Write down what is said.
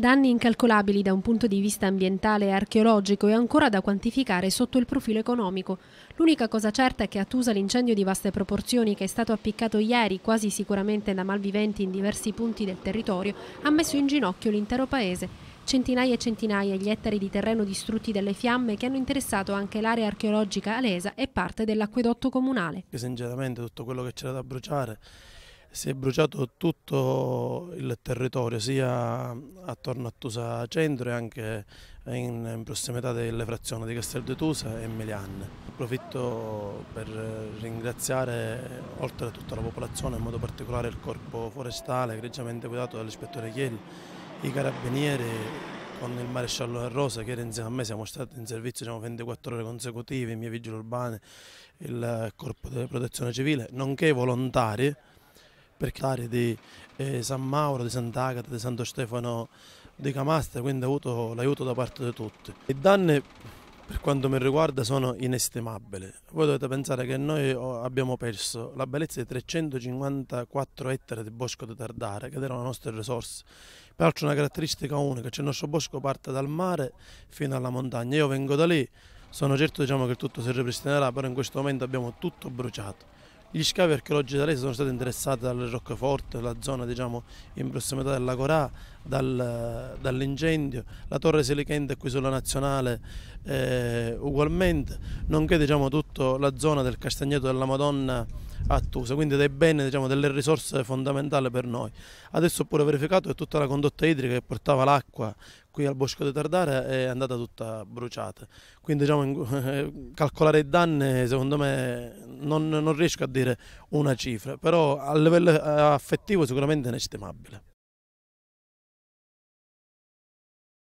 Danni incalcolabili da un punto di vista ambientale e archeologico e ancora da quantificare sotto il profilo economico. L'unica cosa certa è che a Tusa l'incendio di vaste proporzioni che è stato appiccato ieri, quasi sicuramente da malviventi in diversi punti del territorio, ha messo in ginocchio l'intero paese. Centinaia e centinaia gli ettari di terreno distrutti dalle fiamme che hanno interessato anche l'area archeologica alesa e parte dell'acquedotto comunale. Sinceramente tutto quello che c'era da bruciare si è bruciato tutto il territorio, sia attorno a Tusa Centro e anche in, in prossimità delle frazioni di Castel di Tusa e Melianne. Approfitto per ringraziare, oltre a tutta la popolazione, in modo particolare il corpo forestale, egregiamente guidato dall'ispettore Chieli, i carabinieri, con il maresciallo Rosa che era insieme a me, siamo stati in servizio diciamo, 24 ore consecutive, i miei vigili urbani, il corpo di protezione civile, nonché i volontari perché di eh, San Mauro, di Sant'Agata, di Santo Stefano di Camastra, quindi ho avuto l'aiuto da parte di tutti. I danni per quanto mi riguarda sono inestimabili. Voi dovete pensare che noi oh, abbiamo perso la bellezza di 354 ettari di bosco di Tardare, che erano le nostre risorse. Peraltro una caratteristica unica, cioè il nostro bosco parte dal mare fino alla montagna. Io vengo da lì, sono certo diciamo, che tutto si ripristinerà, però in questo momento abbiamo tutto bruciato. Gli scavi archeologici da lei sono stati interessati dalle Roccaforte, la zona diciamo, in prossimità della Corà, dal, dall'incendio, la torre silichente qui sulla nazionale eh, ugualmente, nonché diciamo, tutta la zona del Castagneto della Madonna a Tusa, quindi dei beni, diciamo, delle risorse fondamentali per noi. Adesso ho pure verificato che tutta la condotta idrica che portava l'acqua qui al Bosco di Tardare è andata tutta bruciata, quindi diciamo, calcolare i danni secondo me non, non riesco a dire una cifra, però a livello affettivo sicuramente è inestimabile.